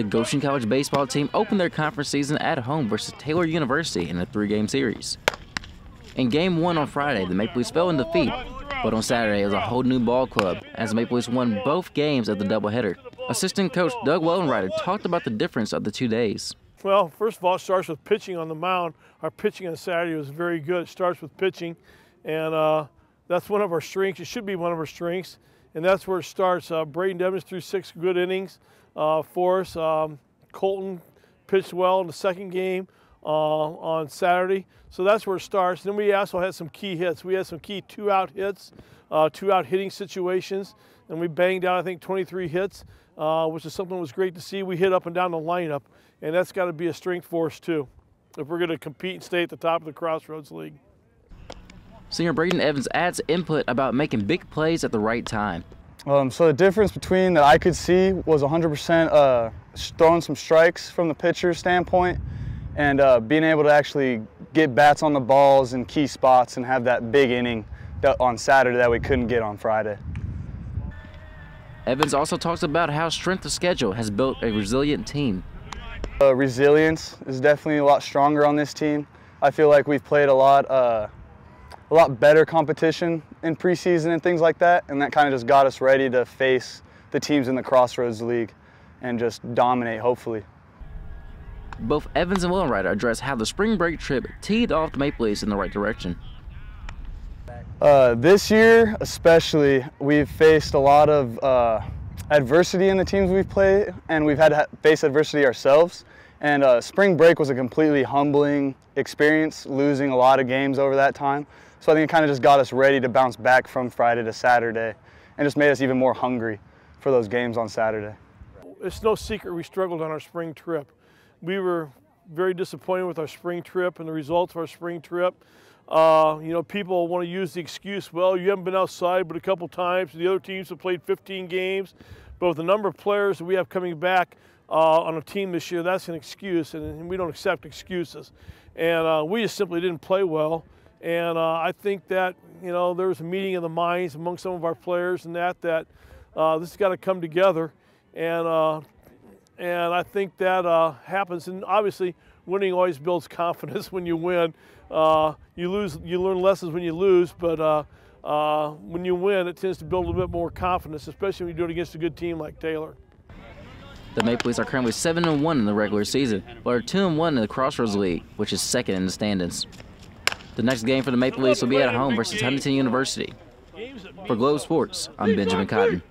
The Goshen College baseball team opened their conference season at home versus Taylor University in a three-game series. In game one on Friday, the Maple Leafs fell in defeat, but on Saturday it was a whole new ball club as the Maple Leafs won both games of the doubleheader. Assistant coach Doug Wellenreiter talked about the difference of the two days. Well, first of all, it starts with pitching on the mound. Our pitching on Saturday was very good. It starts with pitching, and uh, that's one of our strengths. It should be one of our strengths, and that's where it starts. Uh, Braedon Evans threw six good innings uh, for us. Um, Colton pitched well in the second game uh, on Saturday, so that's where it starts. Then we also had some key hits. We had some key two-out hits, uh, two-out hitting situations, and we banged out I think 23 hits, uh, which is something that was great to see. We hit up and down the lineup, and that's got to be a strength for us too, if we're going to compete and stay at the top of the Crossroads League. Senior Braedon Evans adds input about making big plays at the right time. Um, so the difference between that I could see was 100% uh, throwing some strikes from the pitcher standpoint and uh, being able to actually get bats on the balls in key spots and have that big inning on Saturday that we couldn't get on Friday. Evans also talks about how strength of schedule has built a resilient team. Uh, resilience is definitely a lot stronger on this team. I feel like we've played a lot uh, a lot better competition in preseason and things like that, and that kind of just got us ready to face the teams in the Crossroads League and just dominate, hopefully. Both Evans and Wellenreiter address how the spring break trip teed off the Maple Leafs in the right direction. Uh, this year, especially, we've faced a lot of uh, adversity in the teams we've played, and we've had to face adversity ourselves. And uh, spring break was a completely humbling experience, losing a lot of games over that time. So I think it kind of just got us ready to bounce back from Friday to Saturday and just made us even more hungry for those games on Saturday. It's no secret we struggled on our spring trip. We were very disappointed with our spring trip and the results of our spring trip. Uh, you know, people want to use the excuse, well, you haven't been outside but a couple times. The other teams have played 15 games. But with the number of players that we have coming back uh, on a team this year, that's an excuse, and, we don't accept excuses. And uh, we just simply didn't play well. And uh, I think that, you know, there was a meeting of the minds among some of our players and that, that uh, this has got to come together. And, uh, and I think that uh, happens. And obviously, winning always builds confidence when you win. You lose, you learn lessons when you lose, but when you win, it tends to build a little bit more confidence, especially when you do it against a good team like Taylor. The Maple Leafs are currently 7 and 1 in the regular season, but are 2 and 1 in the Crossroads League, which is second in the standings. The next game for the Maple Leafs will be at home versus Huntington University. For Globe Sports, I'm Benjamin Cotton.